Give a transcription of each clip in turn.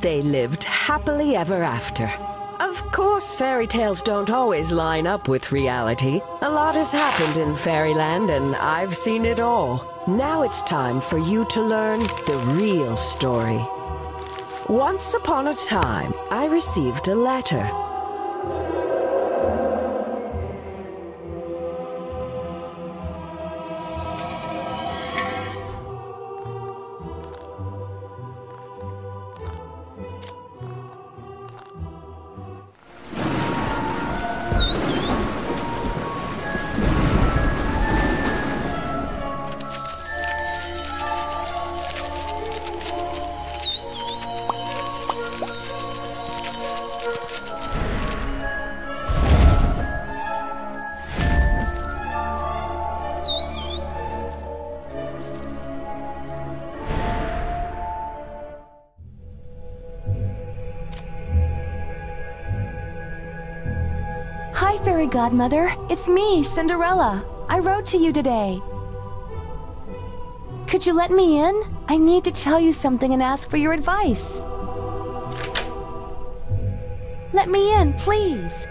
They lived happily ever after. Of course, fairy tales don't always line up with reality. A lot has happened in fairyland, and I've seen it all. Now it's time for you to learn the real story. Once upon a time, I received a letter. Godmother. It's me, Cinderella. I wrote to you today. Could you let me in? I need to tell you something and ask for your advice. Let me in, please.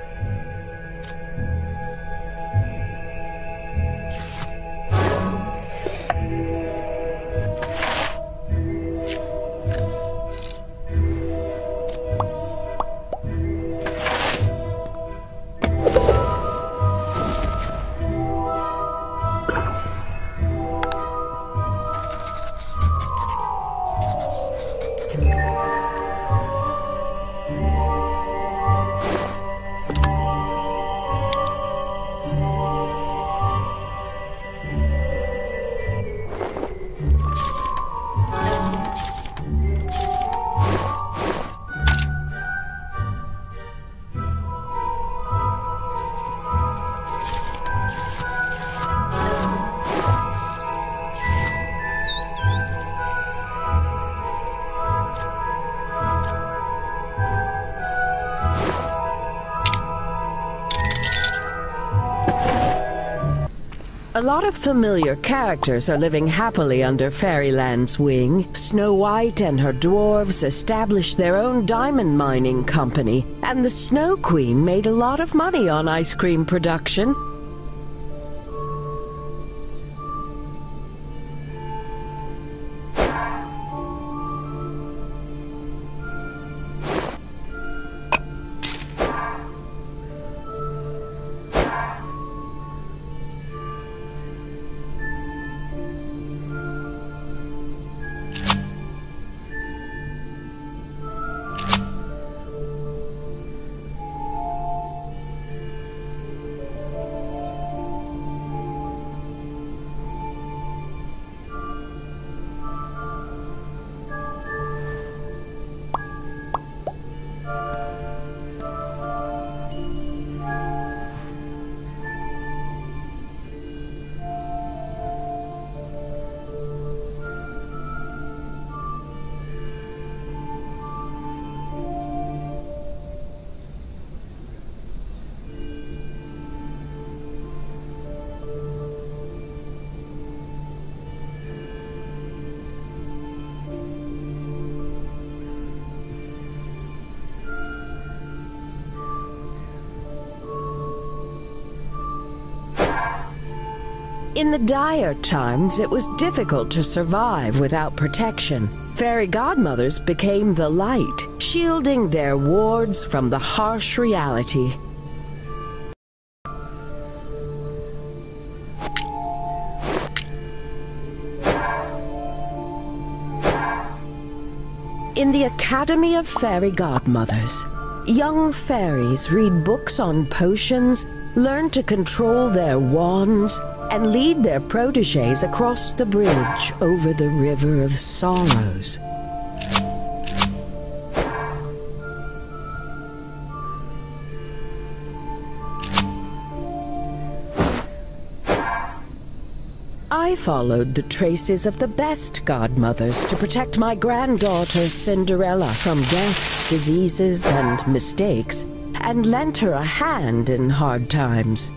A lot of familiar characters are living happily under Fairyland's wing. Snow White and her dwarves established their own diamond mining company, and the Snow Queen made a lot of money on ice cream production. In the dire times, it was difficult to survive without protection. Fairy godmothers became the light, shielding their wards from the harsh reality. In the Academy of Fairy Godmothers, young fairies read books on potions, learn to control their wands, and lead their proteges across the bridge over the River of Sorrows. I followed the traces of the best godmothers to protect my granddaughter Cinderella from death, diseases, and mistakes, and lent her a hand in hard times.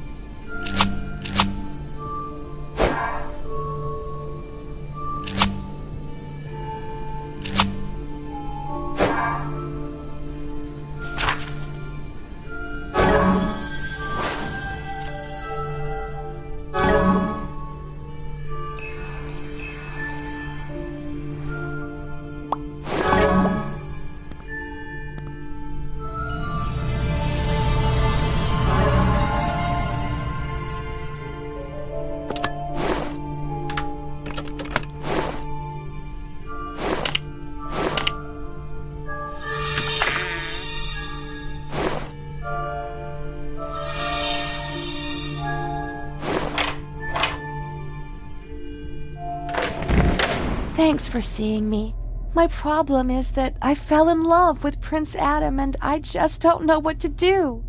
For seeing me. My problem is that I fell in love with Prince Adam and I just don't know what to do.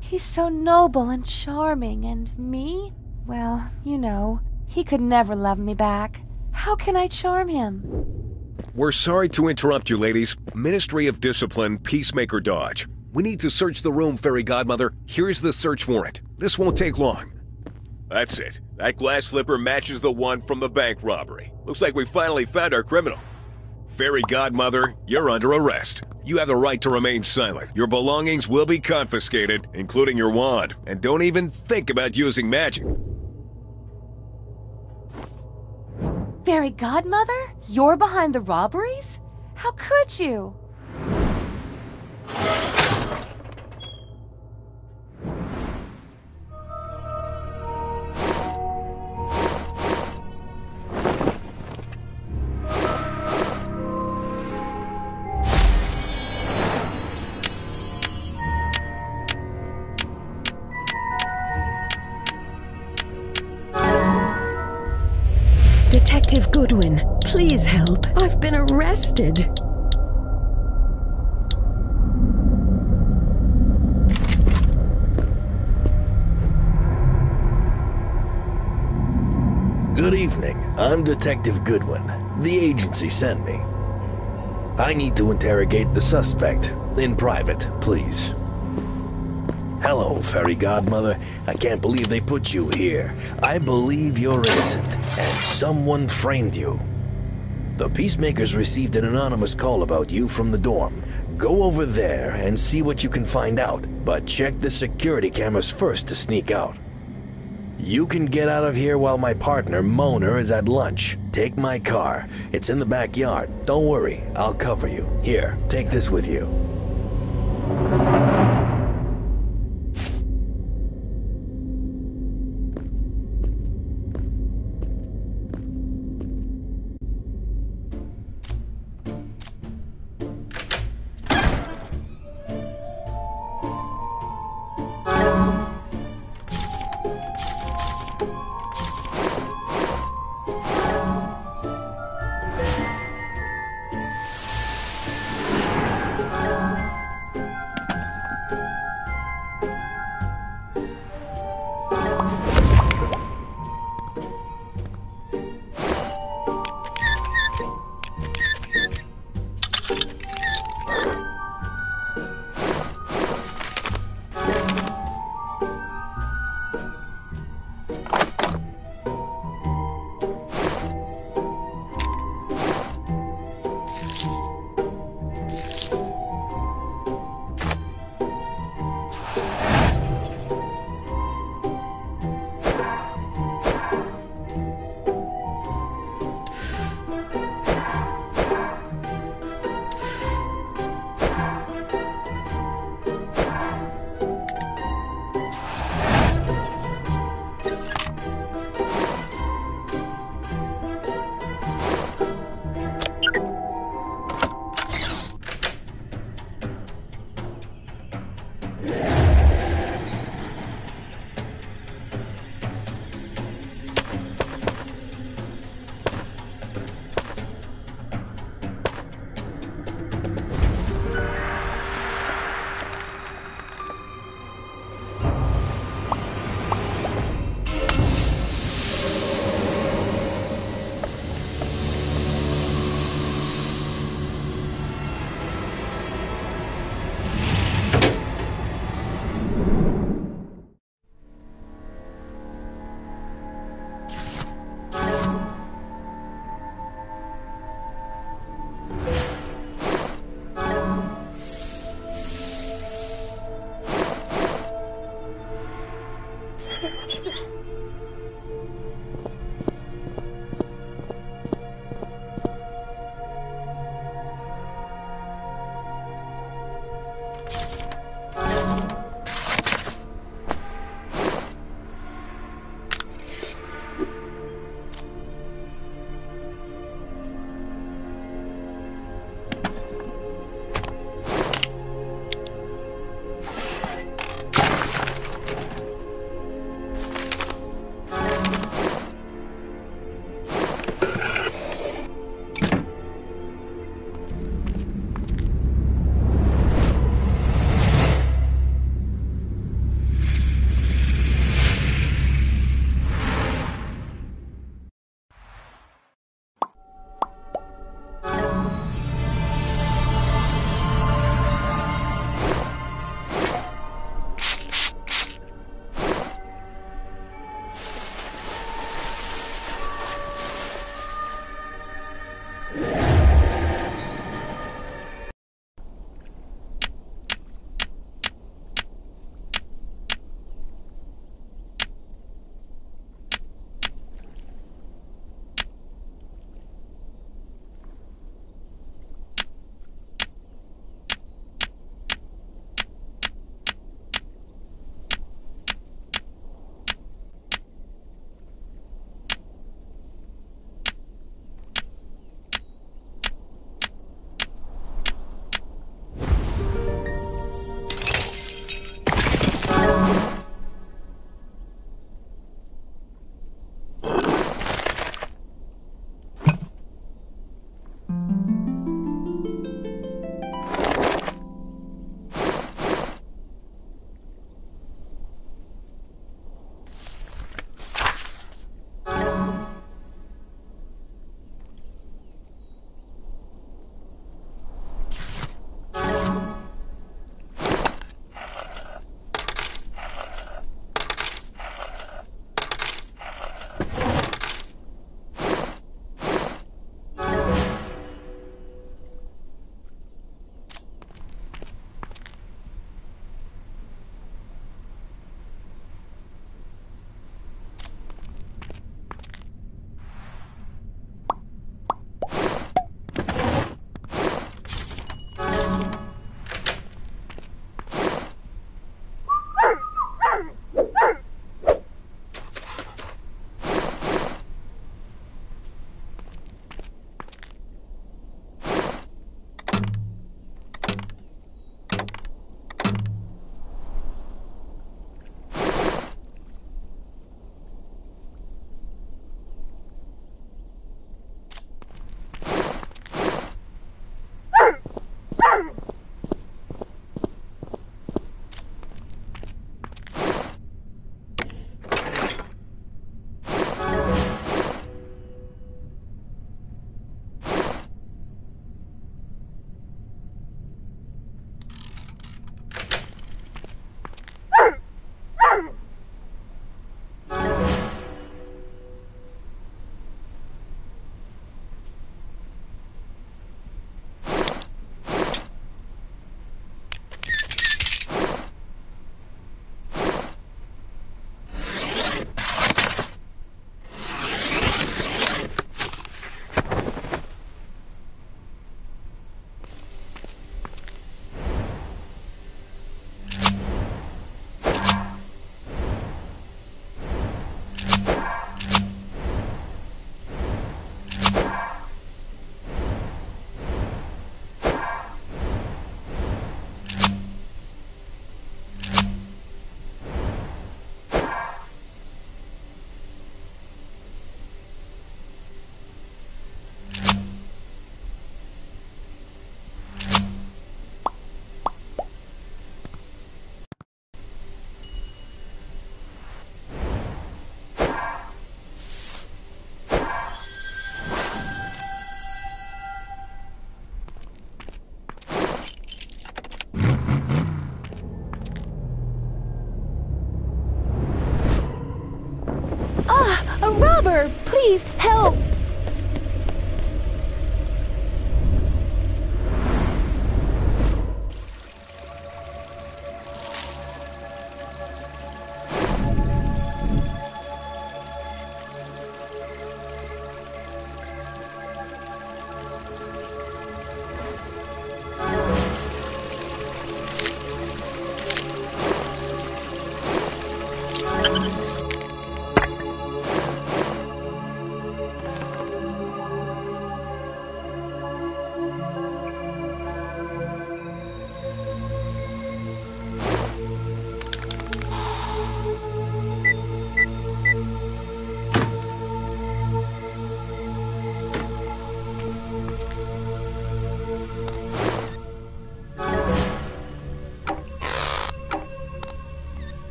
He's so noble and charming, and me? Well, you know, he could never love me back. How can I charm him? We're sorry to interrupt you, ladies. Ministry of Discipline, Peacemaker Dodge. We need to search the room, Fairy Godmother. Here's the search warrant. This won't take long. That's it. That glass slipper matches the one from the bank robbery. Looks like we finally found our criminal. Fairy Godmother, you're under arrest. You have the right to remain silent. Your belongings will be confiscated, including your wand. And don't even think about using magic. Fairy Godmother? You're behind the robberies? How could you? Arrested. Good evening. I'm Detective Goodwin. The agency sent me. I need to interrogate the suspect. In private, please. Hello, Fairy Godmother. I can't believe they put you here. I believe you're innocent, and someone framed you. The Peacemakers received an anonymous call about you from the dorm. Go over there and see what you can find out, but check the security cameras first to sneak out. You can get out of here while my partner, Moner, is at lunch. Take my car. It's in the backyard. Don't worry, I'll cover you. Here, take this with you. Robber! Please, help!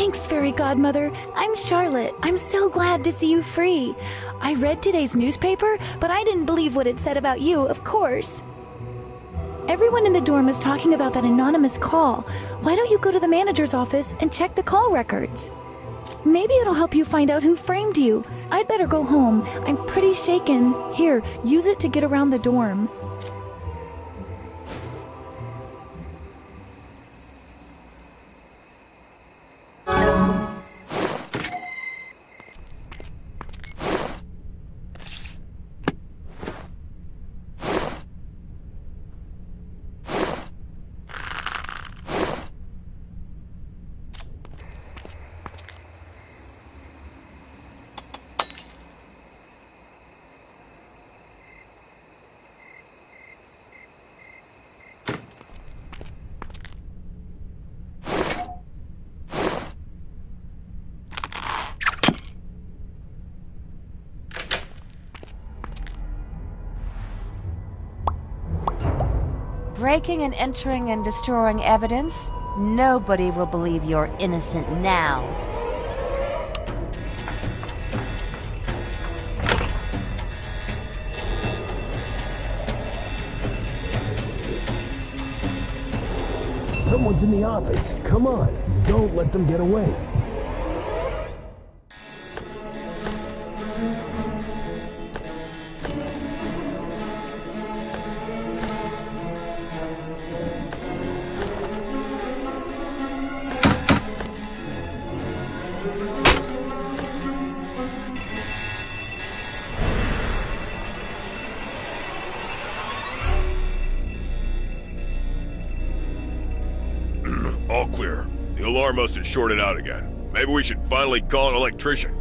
Thanks, Fairy Godmother. I'm Charlotte. I'm so glad to see you free. I read today's newspaper, but I didn't believe what it said about you, of course. Everyone in the dorm is talking about that anonymous call. Why don't you go to the manager's office and check the call records? Maybe it'll help you find out who framed you. I'd better go home. I'm pretty shaken. Here, use it to get around the dorm. Breaking and entering and destroying evidence? Nobody will believe you're innocent now. Someone's in the office. Come on. Don't let them get away. Shorted out again. Maybe we should finally call an electrician.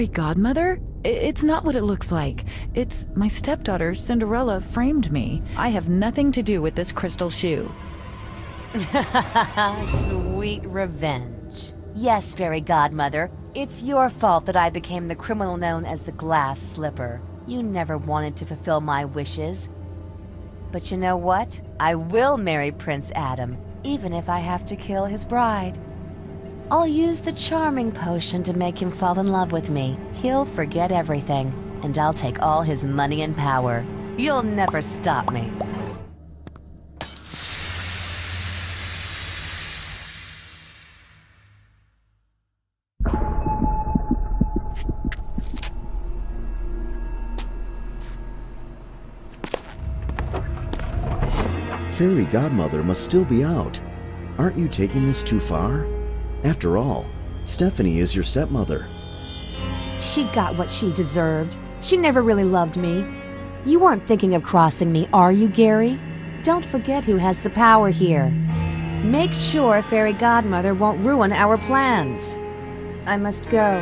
Fairy godmother? It's not what it looks like. It's my stepdaughter, Cinderella, framed me. I have nothing to do with this crystal shoe. Sweet revenge. Yes, Fairy Godmother, it's your fault that I became the criminal known as the Glass Slipper. You never wanted to fulfill my wishes. But you know what? I will marry Prince Adam, even if I have to kill his bride. I'll use the charming potion to make him fall in love with me. He'll forget everything, and I'll take all his money and power. You'll never stop me. Fairy Godmother must still be out. Aren't you taking this too far? After all, Stephanie is your stepmother. She got what she deserved. She never really loved me. You weren't thinking of crossing me, are you, Gary? Don't forget who has the power here. Make sure Fairy Godmother won't ruin our plans. I must go.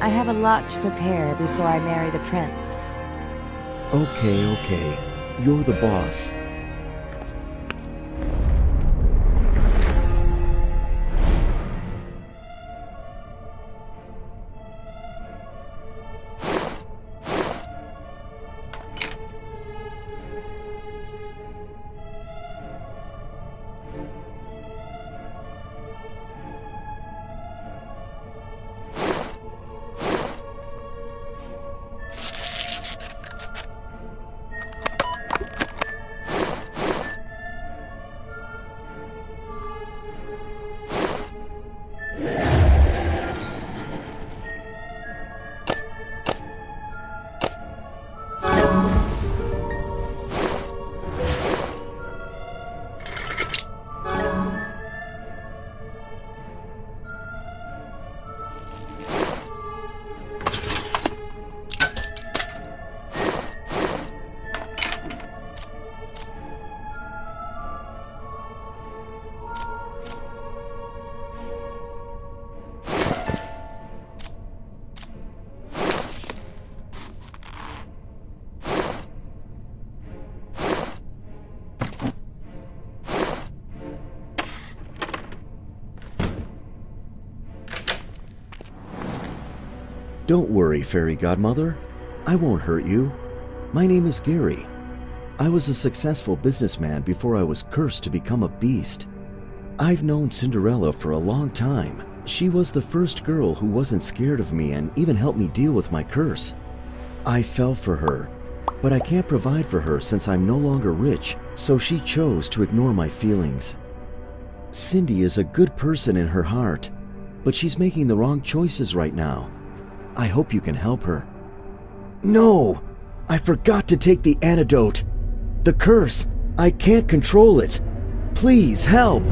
I have a lot to prepare before I marry the prince. Okay, okay. You're the boss. Don't worry, Fairy Godmother. I won't hurt you. My name is Gary. I was a successful businessman before I was cursed to become a beast. I've known Cinderella for a long time. She was the first girl who wasn't scared of me and even helped me deal with my curse. I fell for her, but I can't provide for her since I'm no longer rich, so she chose to ignore my feelings. Cindy is a good person in her heart, but she's making the wrong choices right now. I hope you can help her. No! I forgot to take the antidote. The curse. I can't control it. Please help.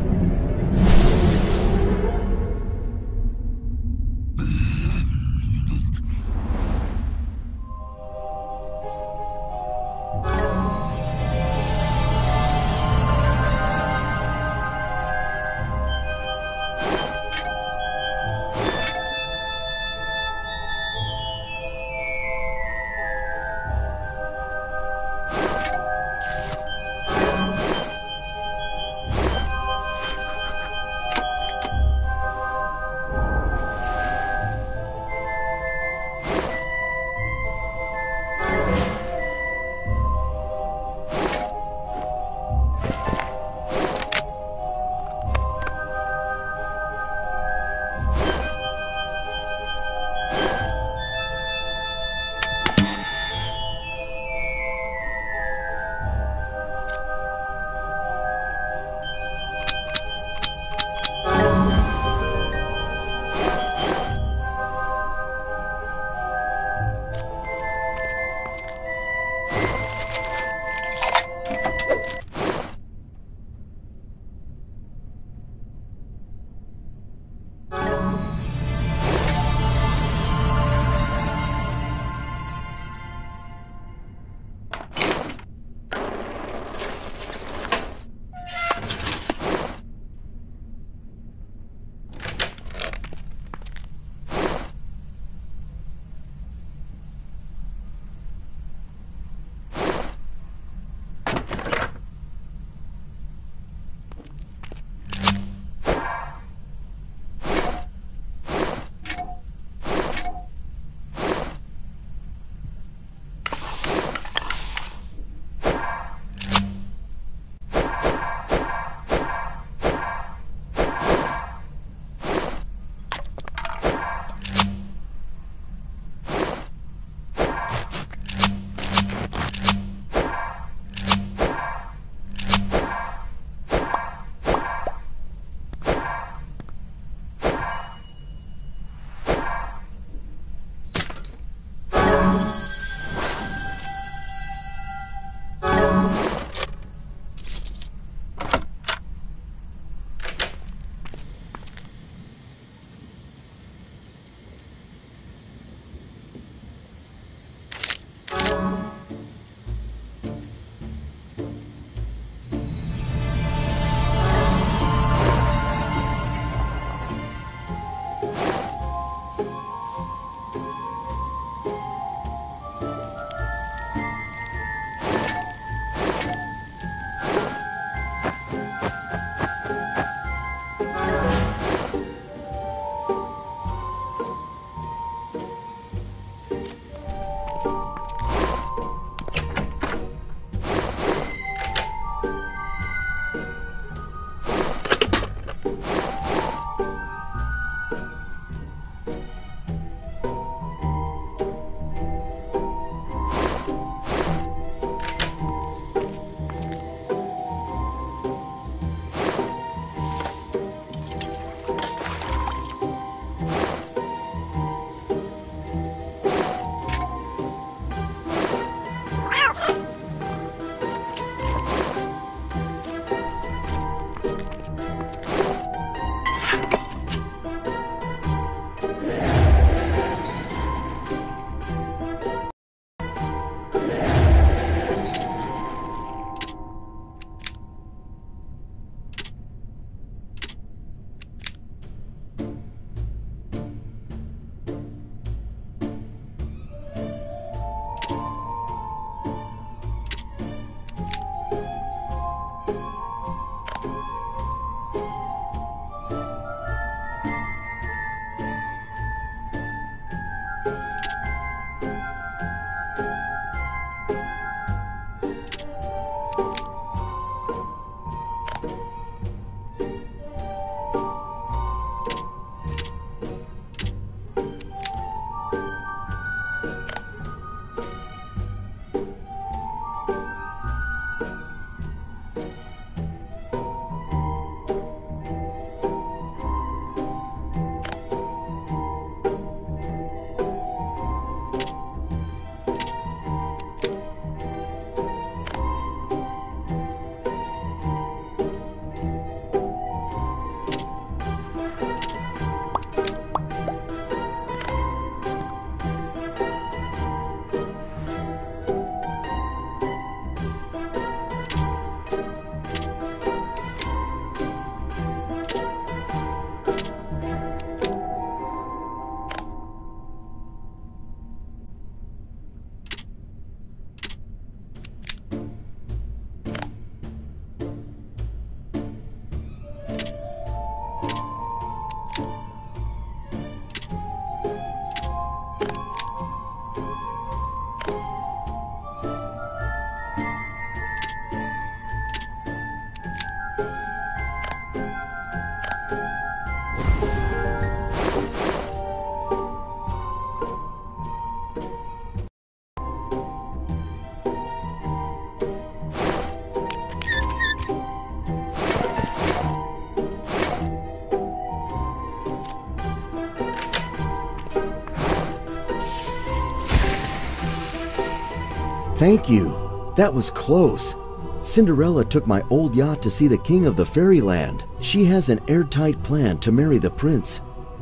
Thank you. That was close. Cinderella took my old yacht to see the king of the fairyland. She has an airtight plan to marry the prince,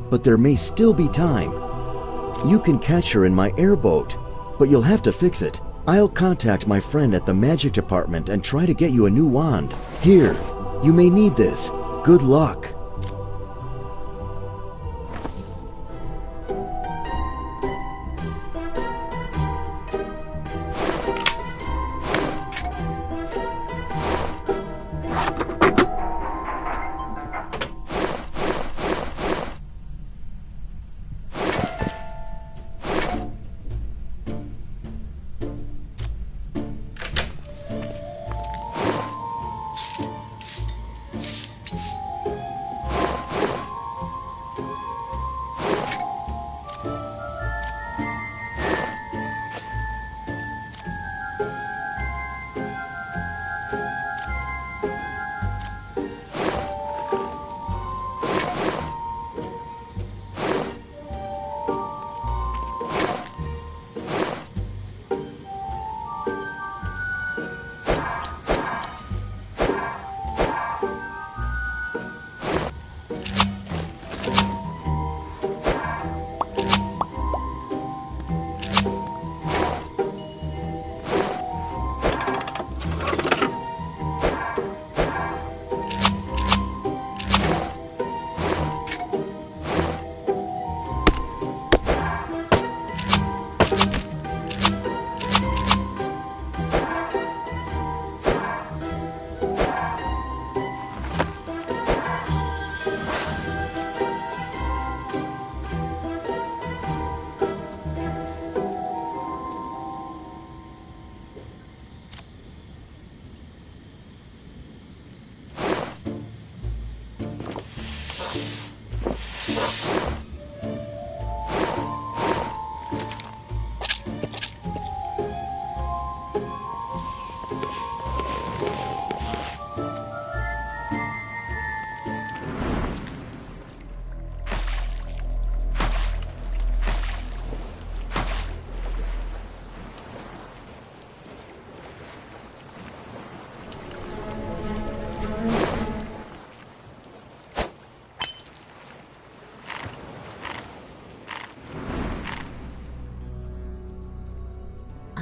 but there may still be time. You can catch her in my airboat, but you'll have to fix it. I'll contact my friend at the magic department and try to get you a new wand. Here, you may need this. Good luck.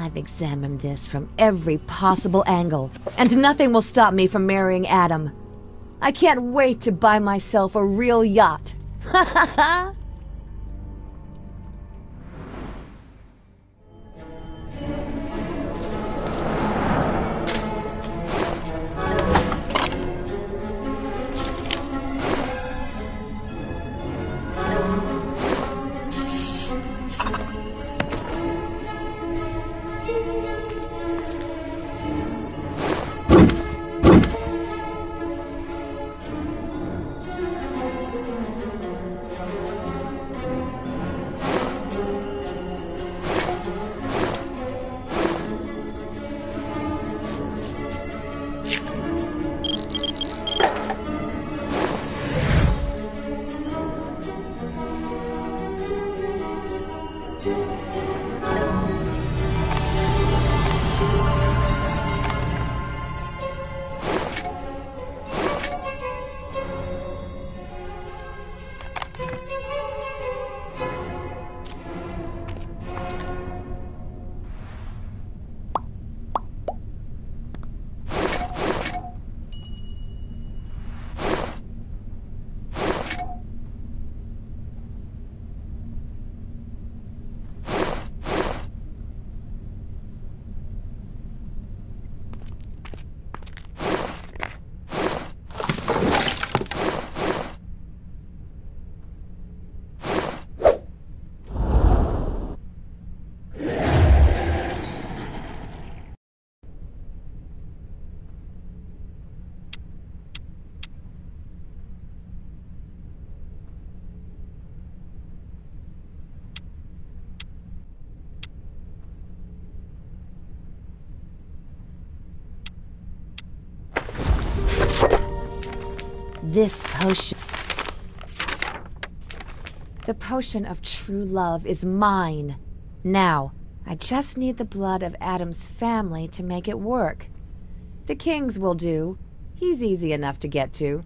I've examined this from every possible angle, and nothing will stop me from marrying Adam. I can't wait to buy myself a real yacht. Ha ha ha! This potion. The potion of true love is mine. Now, I just need the blood of Adam's family to make it work. The king's will do. He's easy enough to get to.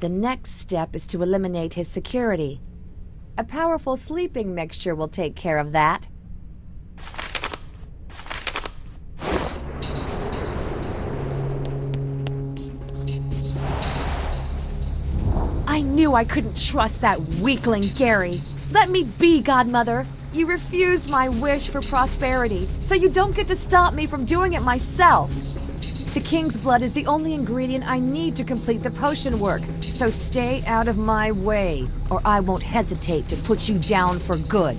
The next step is to eliminate his security. A powerful sleeping mixture will take care of that. I couldn't trust that weakling Gary. Let me be, Godmother. You refused my wish for prosperity, so you don't get to stop me from doing it myself. The king's blood is the only ingredient I need to complete the potion work, so stay out of my way, or I won't hesitate to put you down for good.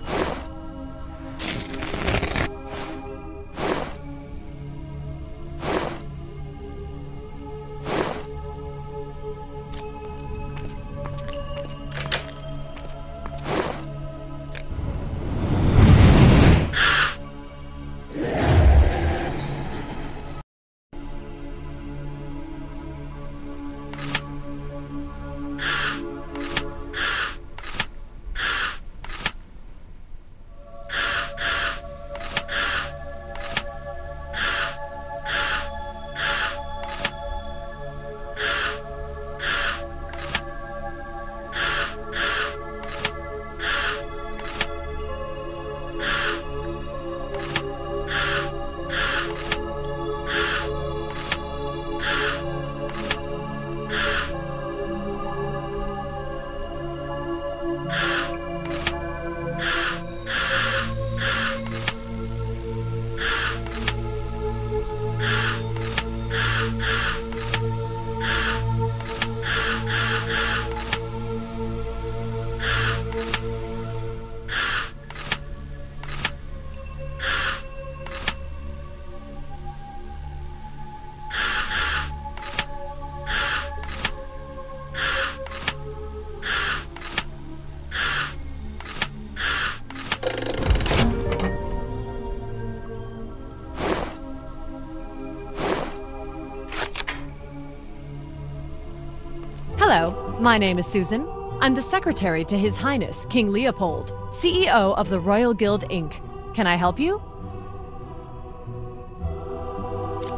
My name is Susan. I'm the secretary to His Highness, King Leopold, CEO of the Royal Guild Inc. Can I help you?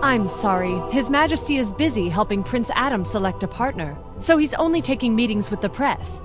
I'm sorry. His Majesty is busy helping Prince Adam select a partner, so he's only taking meetings with the press.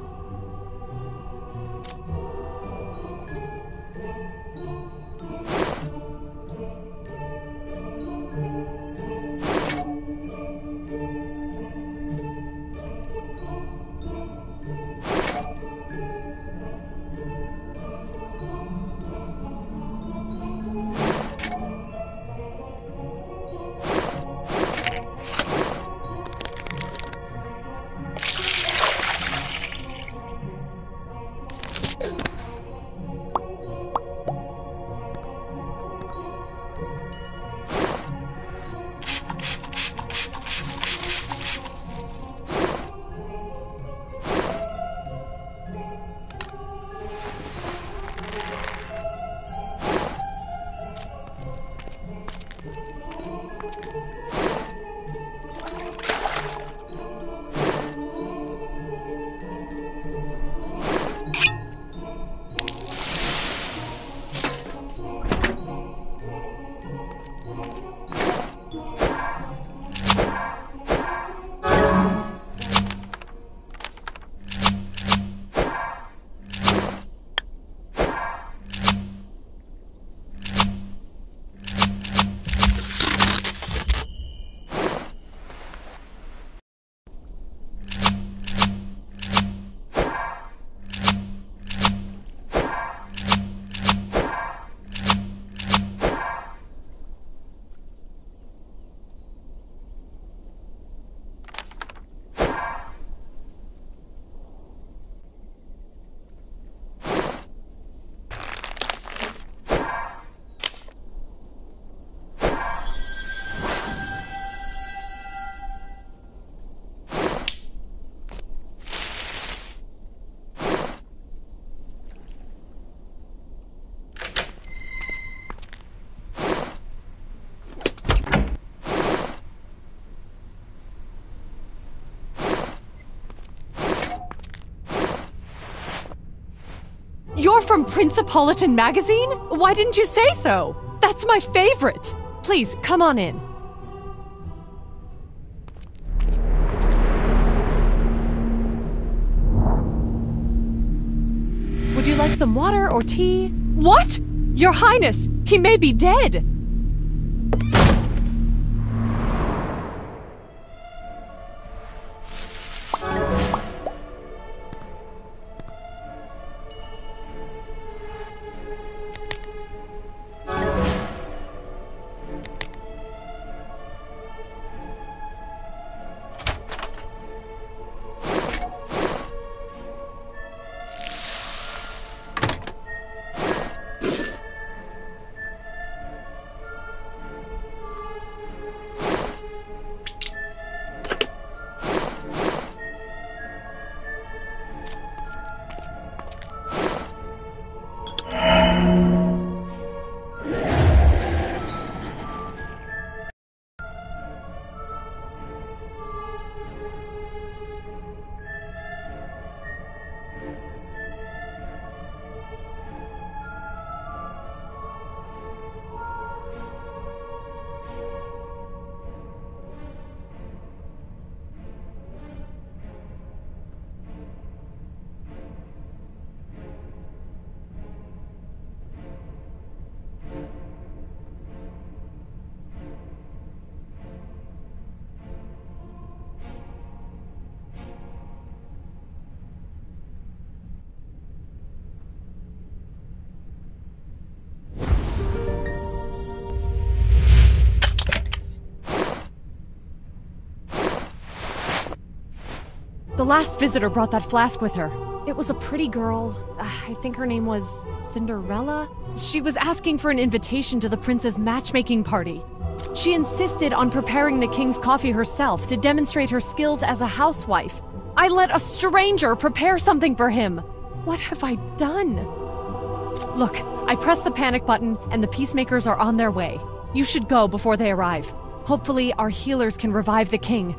You're from Principolitan Magazine? Why didn't you say so? That's my favorite. Please, come on in. Would you like some water or tea? What? Your Highness, he may be dead. The last visitor brought that flask with her. It was a pretty girl. Uh, I think her name was Cinderella. She was asking for an invitation to the prince's matchmaking party. She insisted on preparing the king's coffee herself to demonstrate her skills as a housewife. I let a stranger prepare something for him. What have I done? Look, I pressed the panic button and the peacemakers are on their way. You should go before they arrive. Hopefully, our healers can revive the king.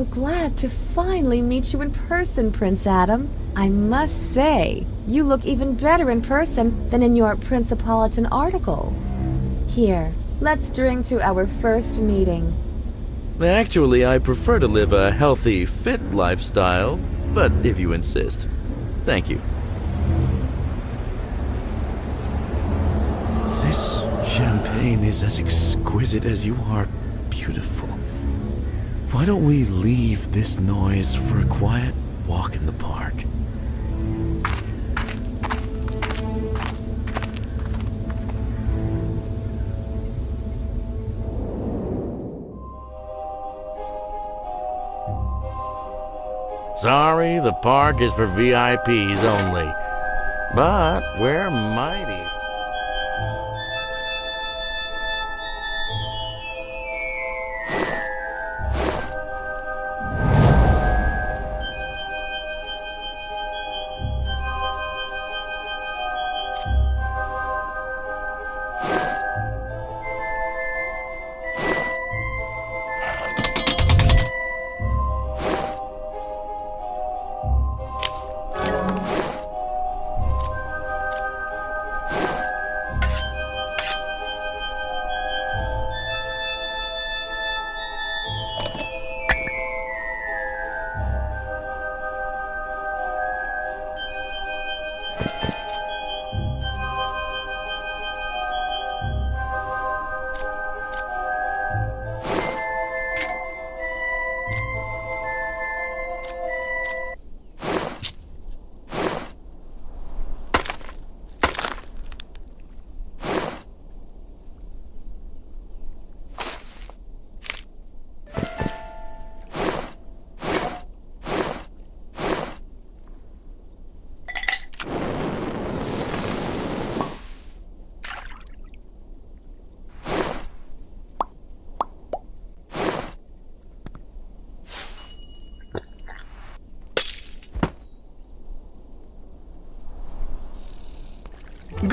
So glad to finally meet you in person, Prince Adam. I must say, you look even better in person than in your Principolitan article. Here, let's drink to our first meeting. Actually, I prefer to live a healthy, fit lifestyle, but if you insist. Thank you. This champagne is as exquisite as you are beautiful. Why don't we leave this noise for a quiet walk in the park? Sorry, the park is for VIPs only. But we're mighty.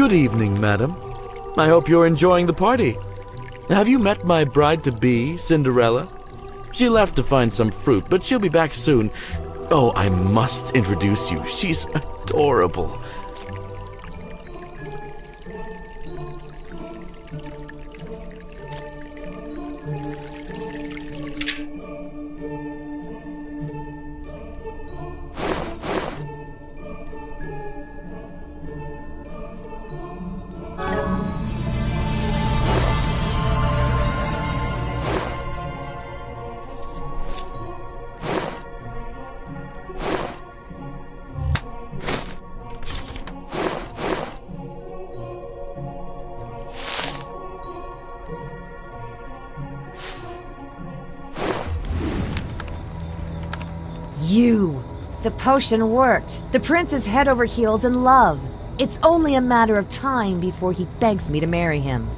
Good evening, madam. I hope you're enjoying the party. Have you met my bride to be, Cinderella? She left to find some fruit, but she'll be back soon. Oh, I must introduce you. She's adorable. The potion worked. The prince is head over heels in love. It's only a matter of time before he begs me to marry him.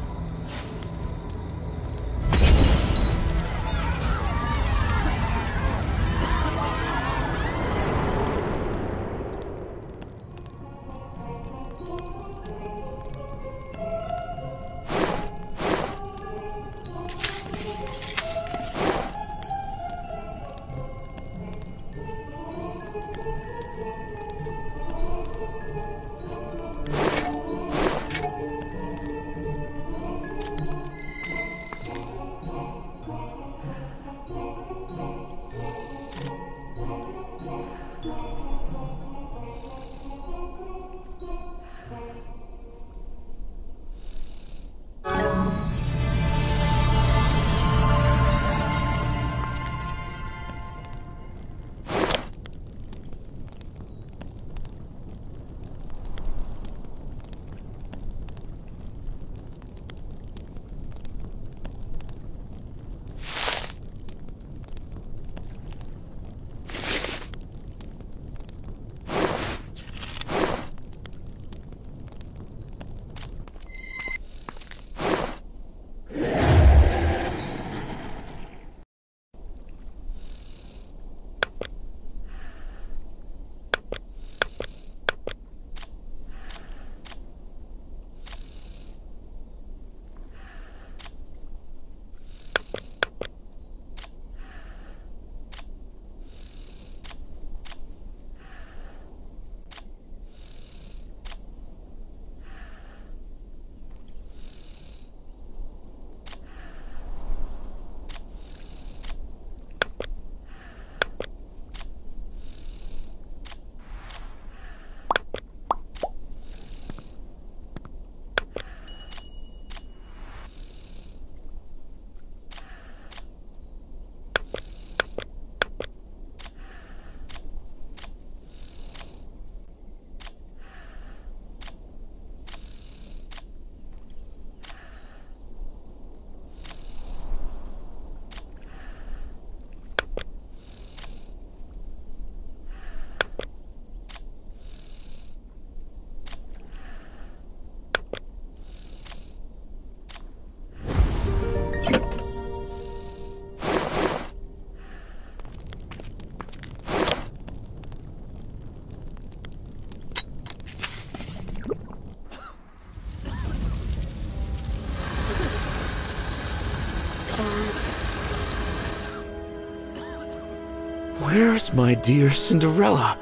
Where's my dear Cinderella?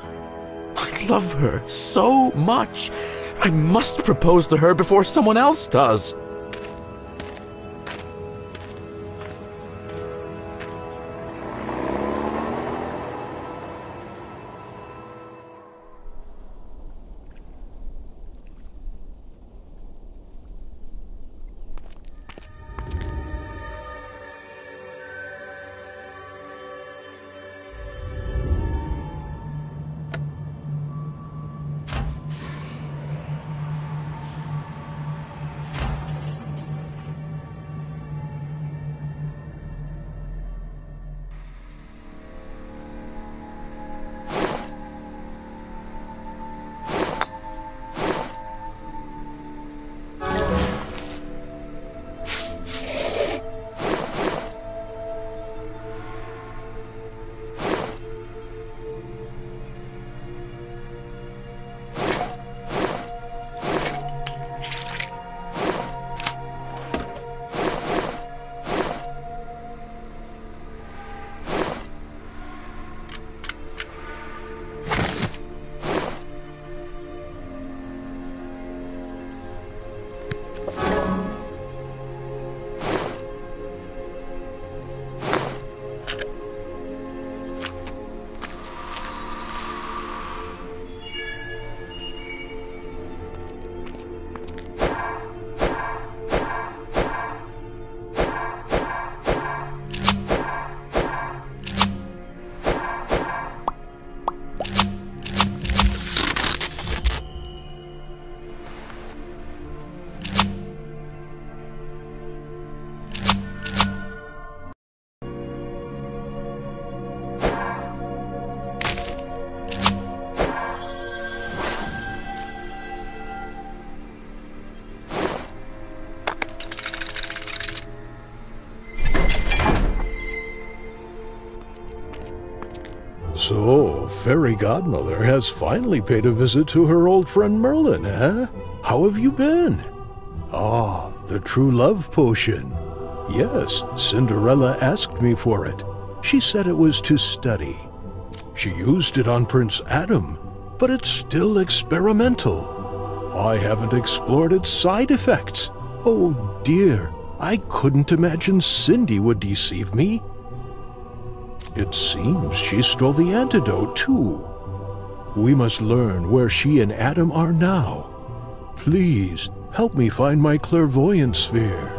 I love her so much. I must propose to her before someone else does. So, Fairy Godmother has finally paid a visit to her old friend Merlin, eh? How have you been? Ah, the true love potion. Yes, Cinderella asked me for it. She said it was to study. She used it on Prince Adam, but it's still experimental. I haven't explored its side effects. Oh dear, I couldn't imagine Cindy would deceive me. It seems she stole the antidote, too. We must learn where she and Adam are now. Please, help me find my clairvoyant sphere.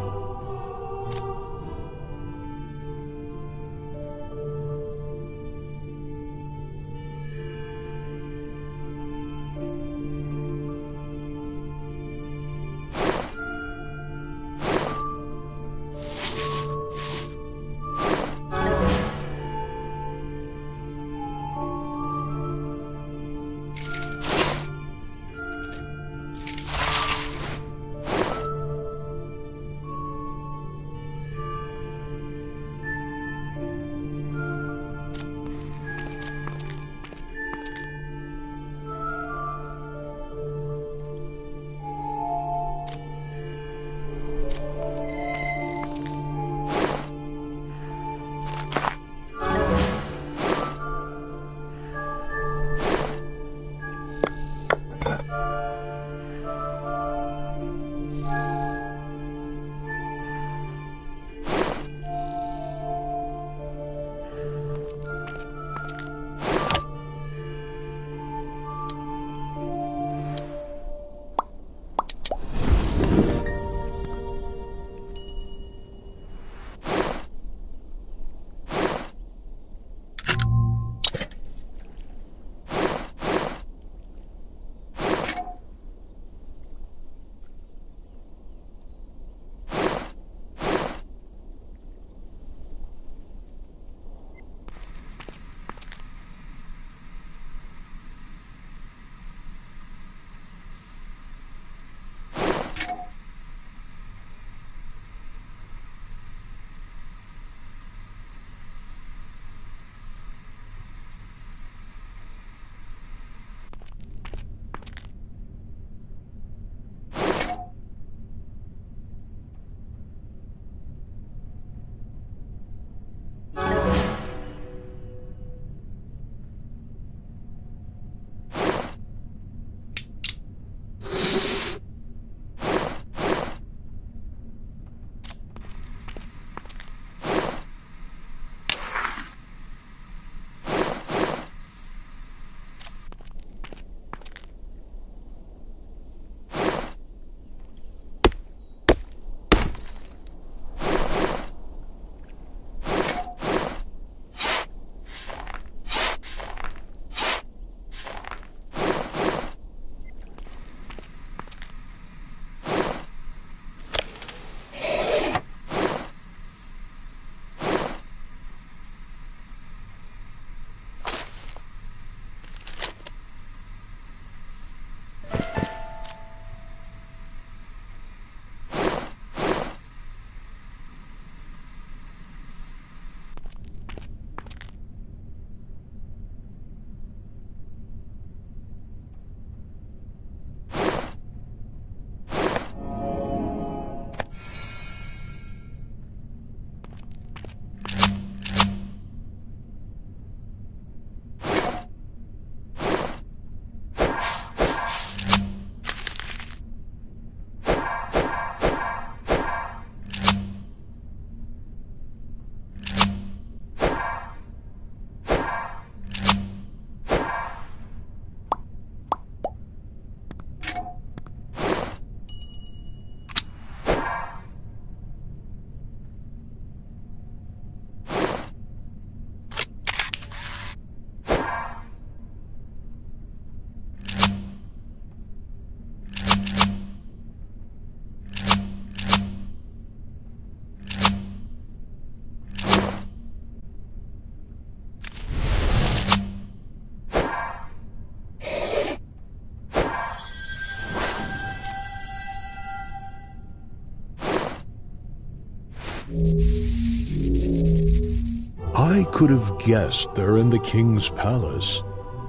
I could have guessed they're in the king's palace.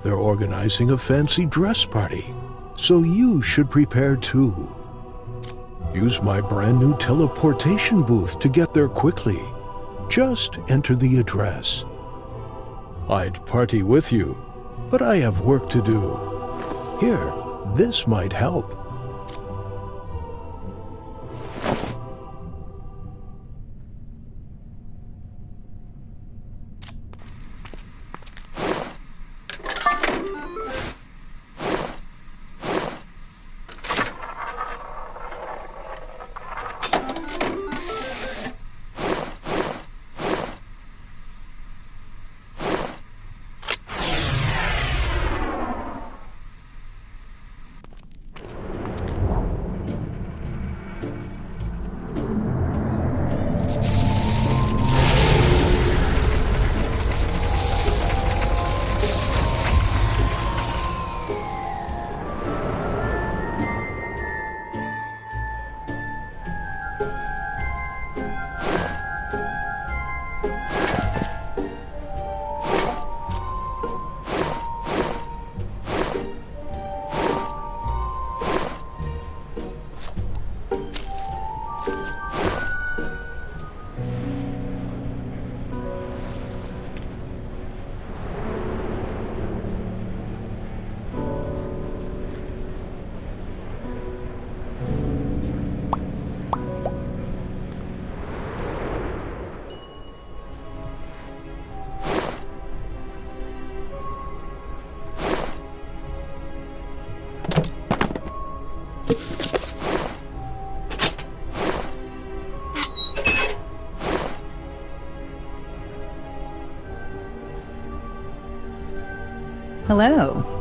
They're organizing a fancy dress party, so you should prepare too. Use my brand new teleportation booth to get there quickly. Just enter the address. I'd party with you, but I have work to do. Here, this might help.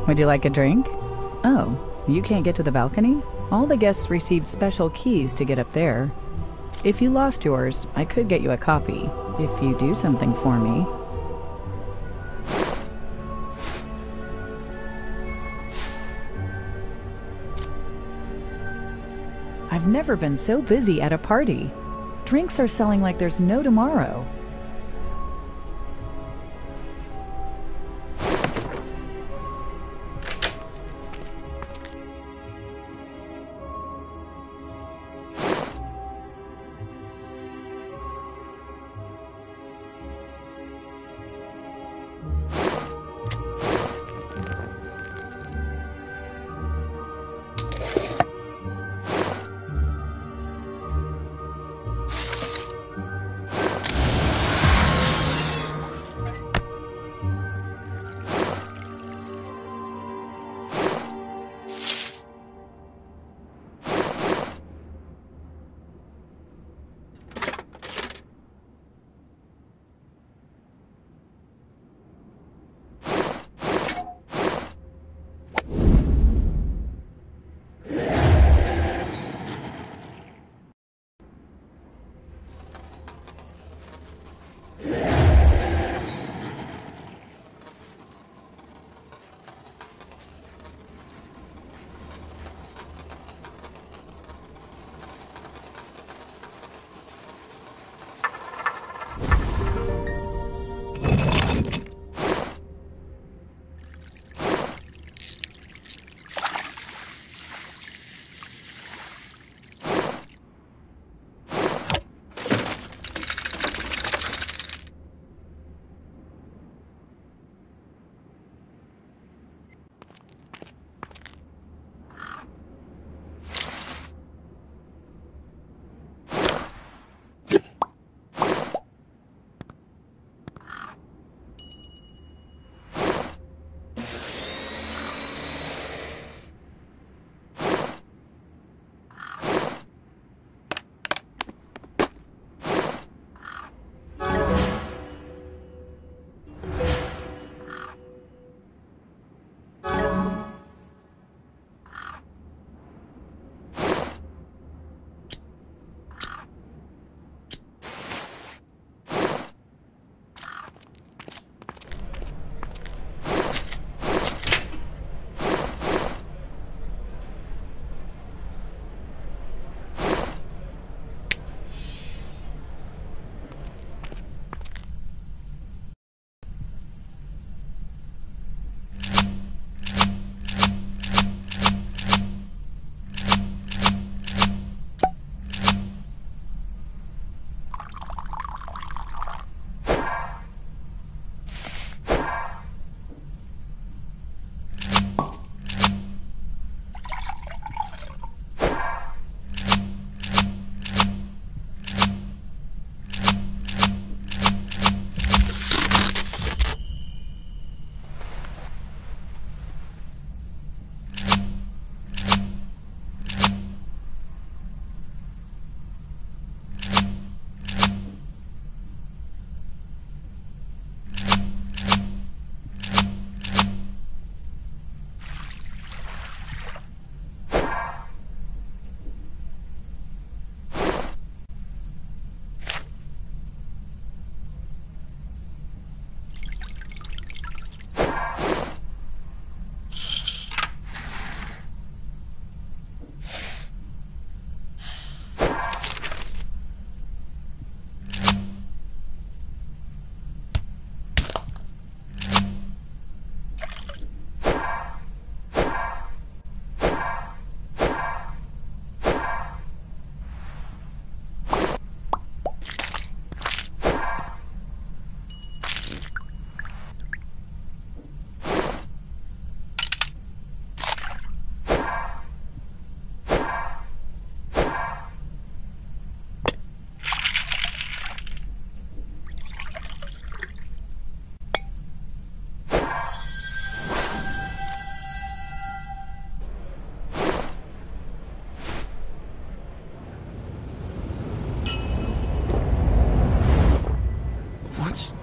Would you like a drink? Oh, you can't get to the balcony? All the guests received special keys to get up there. If you lost yours, I could get you a copy, if you do something for me. I've never been so busy at a party. Drinks are selling like there's no tomorrow.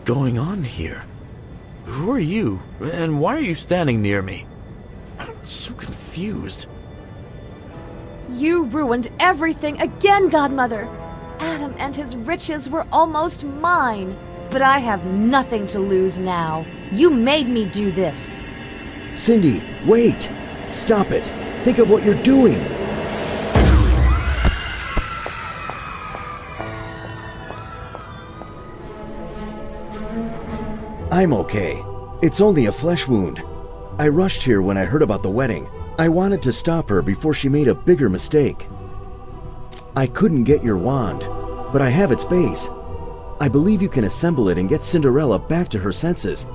Going on here? Who are you? And why are you standing near me? I'm so confused. You ruined everything again, Godmother. Adam and his riches were almost mine. But I have nothing to lose now. You made me do this. Cindy, wait! Stop it! Think of what you're doing! I'm okay. It's only a flesh wound. I rushed here when I heard about the wedding. I wanted to stop her before she made a bigger mistake. I couldn't get your wand, but I have its base. I believe you can assemble it and get Cinderella back to her senses.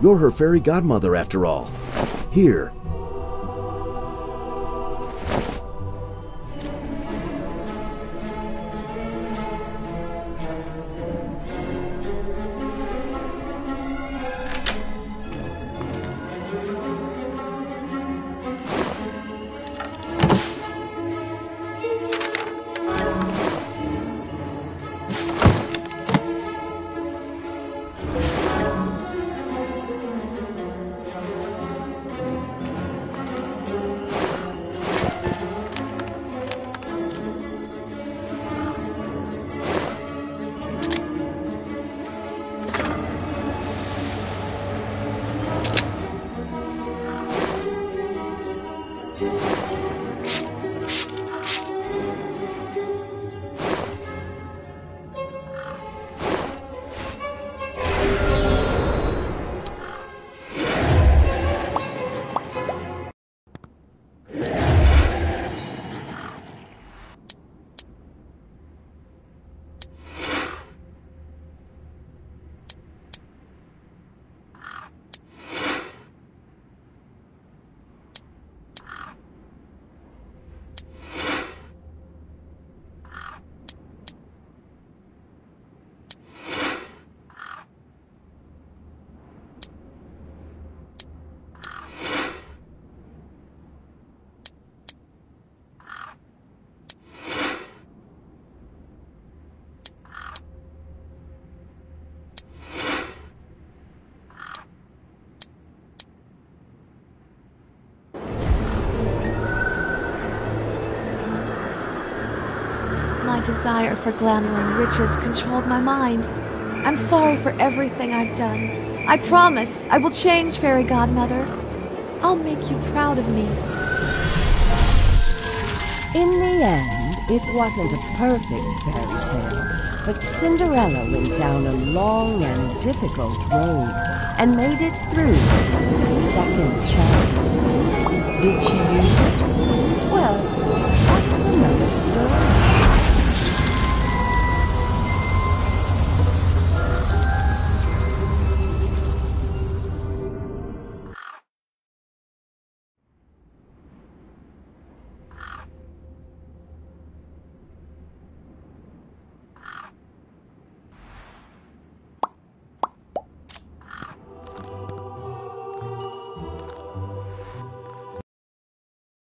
You're her fairy godmother, after all. Here. Desire for glamour and riches controlled my mind. I'm sorry for everything I've done. I promise I will change, Fairy Godmother. I'll make you proud of me. In the end, it wasn't a perfect fairy tale, but Cinderella went down a long and difficult road and made it through with a second chance. Did she use it? Well, that's another story.